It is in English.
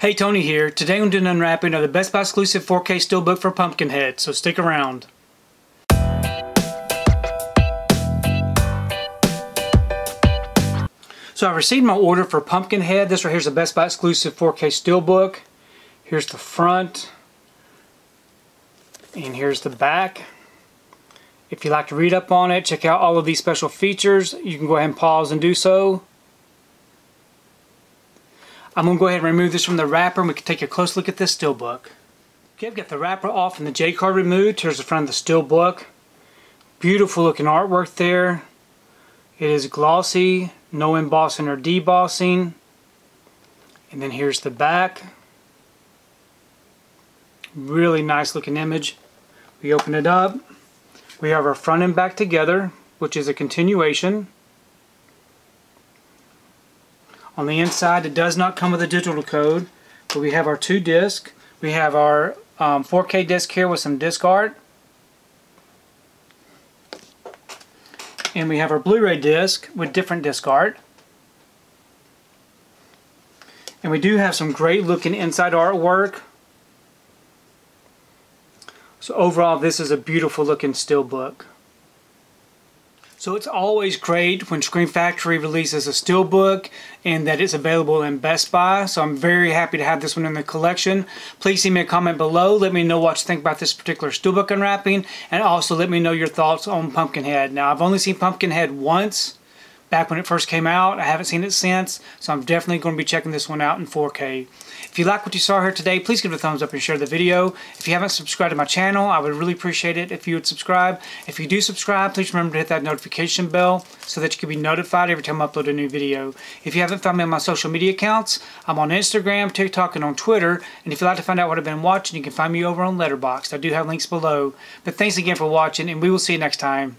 Hey, Tony here. Today I'm doing an unwrapping of the Best Buy exclusive 4K Steelbook for Pumpkinhead, so stick around. So I received my order for Pumpkinhead. This right here is the Best Buy exclusive 4K Steelbook. Here's the front. And here's the back. If you'd like to read up on it, check out all of these special features, you can go ahead and pause and do so. I'm going to go ahead and remove this from the wrapper and we can take a close look at this steelbook. Okay, I've got the wrapper off and the J card removed. Here's the front of the steelbook. Beautiful looking artwork there. It is glossy, no embossing or debossing. And then here's the back. Really nice looking image. We open it up. We have our front and back together, which is a continuation. On the inside, it does not come with a digital code, but we have our two discs. We have our um, 4K disc here with some disc art. And we have our Blu-ray disc with different disc art. And we do have some great looking inside artwork. So overall, this is a beautiful looking steelbook. So it's always great when Scream Factory releases a steelbook and that it's available in Best Buy. So I'm very happy to have this one in the collection. Please leave me a comment below. Let me know what you think about this particular steelbook unwrapping and also let me know your thoughts on Pumpkinhead. Now I've only seen Pumpkinhead once back when it first came out. I haven't seen it since, so I'm definitely going to be checking this one out in 4K. If you like what you saw here today, please give it a thumbs up and share the video. If you haven't subscribed to my channel, I would really appreciate it if you would subscribe. If you do subscribe, please remember to hit that notification bell so that you can be notified every time I upload a new video. If you haven't found me on my social media accounts, I'm on Instagram, TikTok, and on Twitter. And if you'd like to find out what I've been watching, you can find me over on Letterboxd. I do have links below. But thanks again for watching, and we will see you next time.